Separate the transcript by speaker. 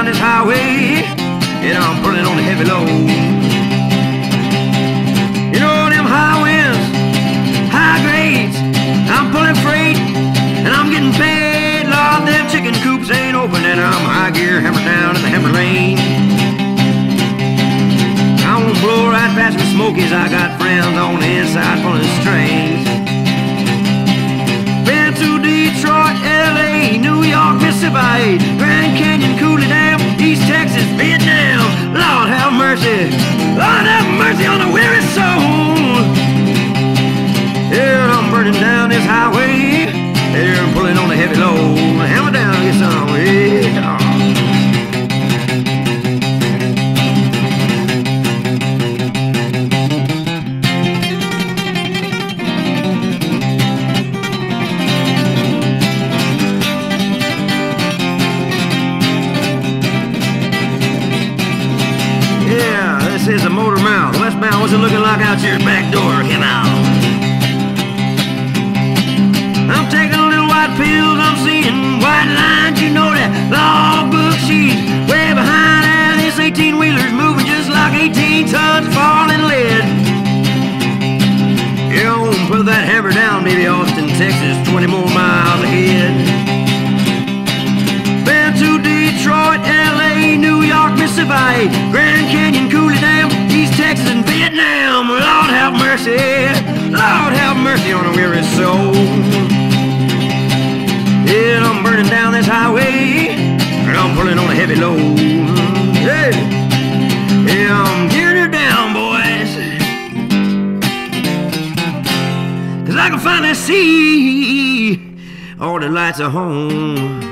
Speaker 1: down this highway, and I'm pulling on a heavy load. You know them high winds, high grades. I'm pulling freight, and I'm getting paid. Lord, them chicken coops ain't open, and I'm high gear hammered down in the hammer lane. I won't blow right past the smokies. I got friends on the inside pulling strings. Lord have mercy on a Is a motor mouth. Westbound, what's it looking like out your back door? Come out. I'm taking a little white pills, I'm seeing white lines, you know that logbook sheet. Way behind and this 18 wheeler's moving just like 18 tons of falling lead. Yeah, put that hammer down, maybe Austin, Texas, 20 more miles ahead. Mercy, Lord have mercy on a weary soul. Yeah, I'm burning down this highway, and I'm pulling on a heavy load. Hey, yeah, I'm gearing her down, boys. Cause I can finally see all the lights are home.